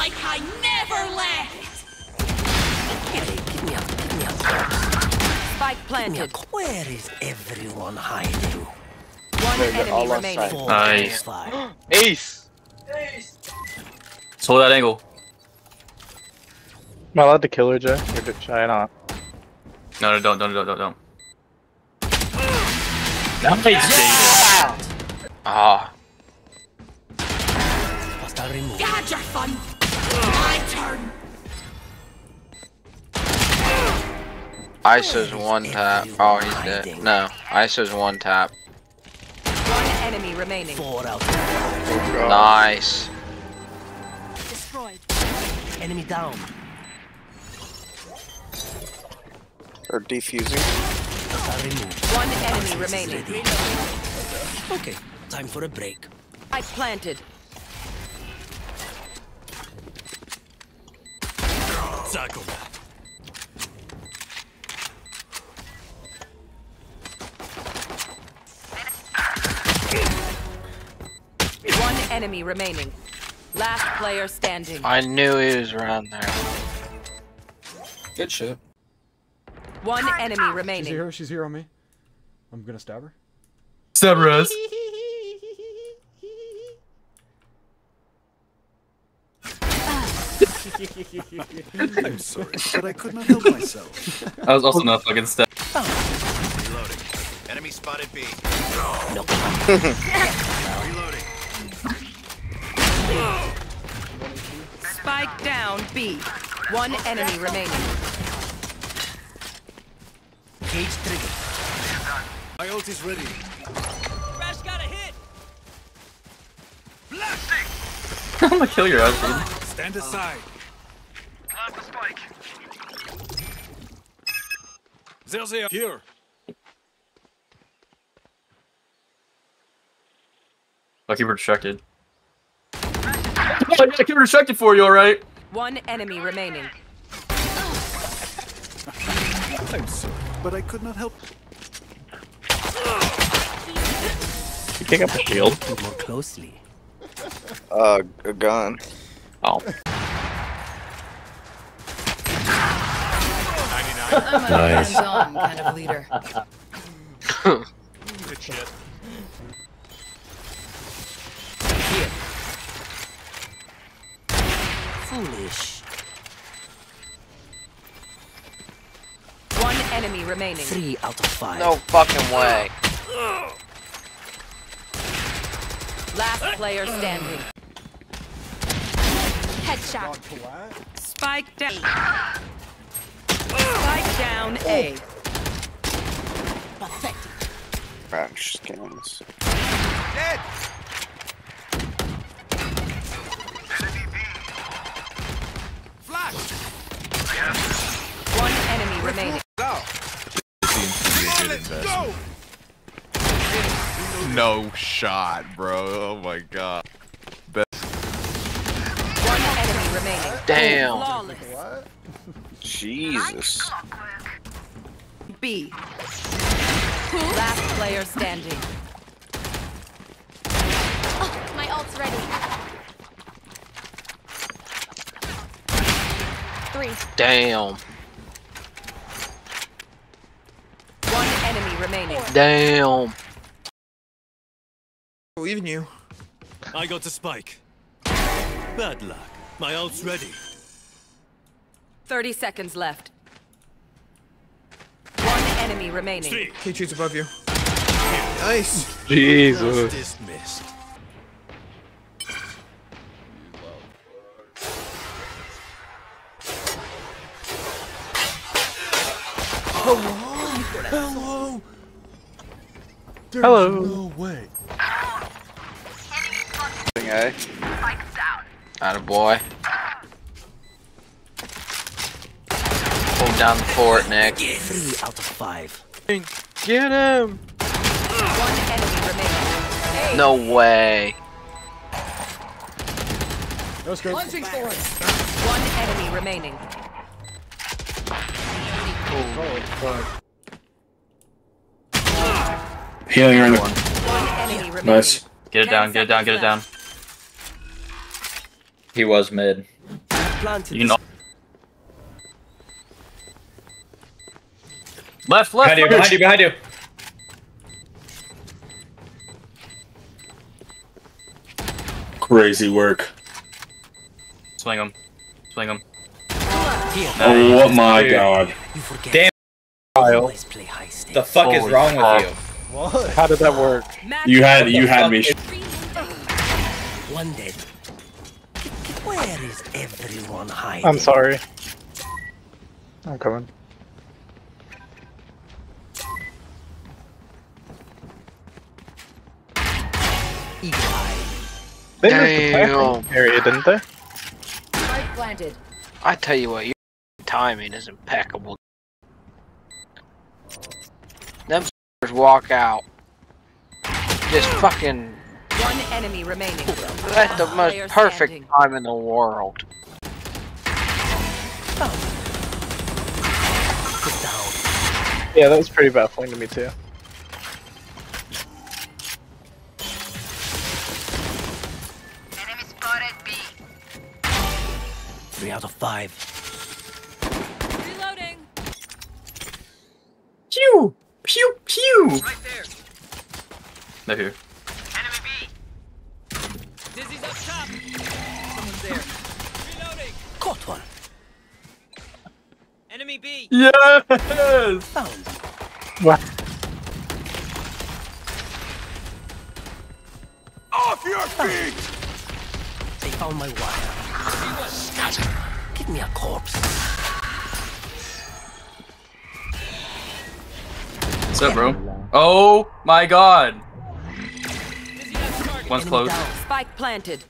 like I never left! Hey, give me a, give me a Spike Give me a planted. Where is everyone hiding? One enemy all remaining. Nice. five. Ace! Just hold that angle. Am I allowed to kill her, Jay? Or did- should I not? No, no, don't, don't, don't, don't, don't. Nice, Ah, Hostile removed. You had your fun. My turn. Iso's one tap. Oh, he's dead. No, Iso's one tap. One enemy remaining. Four out. Nice. Destroyed. Enemy down. Or defusing. One enemy remaining. Okay, time for a break. I planted. One enemy remaining. Last player standing. I knew he was around there. Good shit. One enemy remaining. She's remaining. here. She's here on me. I'm gonna stab her. Severus. I'm sorry, but I could not help myself. I was also not fucking step. Reloading. Enemy spotted B. No. Reloading. Spike down B. One enemy remaining. Cage trigger. My ult is ready. I'm gonna kill your ass, dude. Stand aside. There's a here. I'll keep her distracted. Oh, yeah, keep her distracted for you, alright? One enemy remaining. I'm sorry, but I could not help. You pick up a shield? More closely. Uh, a gun. Oh. I'm a Nice. hands-on kind of leader. Good shit. Foolish. One enemy remaining. Three out of five. No fucking way. Last player standing. Headshot. Spike down. Spike down A. Pathetic. Crash skins. Dead. Flash. One enemy remaining. Go. Go. No shot, bro. Oh my god. One enemy remaining. Damn. Flawless. Jesus. B. Last player standing. Oh, my ult's ready. Three. Damn. One enemy remaining. Damn. Even you. I got the spike. Bad luck. My ult's ready. 30 seconds left. One enemy remaining. Three. K2's above you. Nice. Jesus. Dismissed. Hello. There's Hello. no way. A. Atta boy. Down the fort, Nick. Three out of five. Get him! One enemy remaining. No way. No scope. One enemy remaining. Healing her in the One enemy. Nice. Get it down, get it down, get it down. He was mid. You know. Left, left, Behind you, behind you, behind you. Crazy work. Swing him. Swing him. Here, Oh my Dude. god. you. Damn. Always play high. The fuck is wrong fuck. with you? What? How did that work? Match You had you had me. One dead. Where is everyone hiding? I'm sorry. I'm coming. Eagle eye. They moved the Damn. area, didn't they? Spike planted. I tell you what, your timing is impeccable. Them s***ers walk out. Just fucking One enemy remaining. That's the most Player perfect standing. time in the world. Put down. Yeah, that was pretty baffling to me too. Three out of five. Reloading. Pew! Pew! Pew! Right there. They're here. Dizzy's up top. Someone's there. Reloading. Caught one. Enemy B. Yes! Found. What? Off your feet! Found my wire. Give me a corpse. What's up, bro? Oh my god! One's close. Spike planted.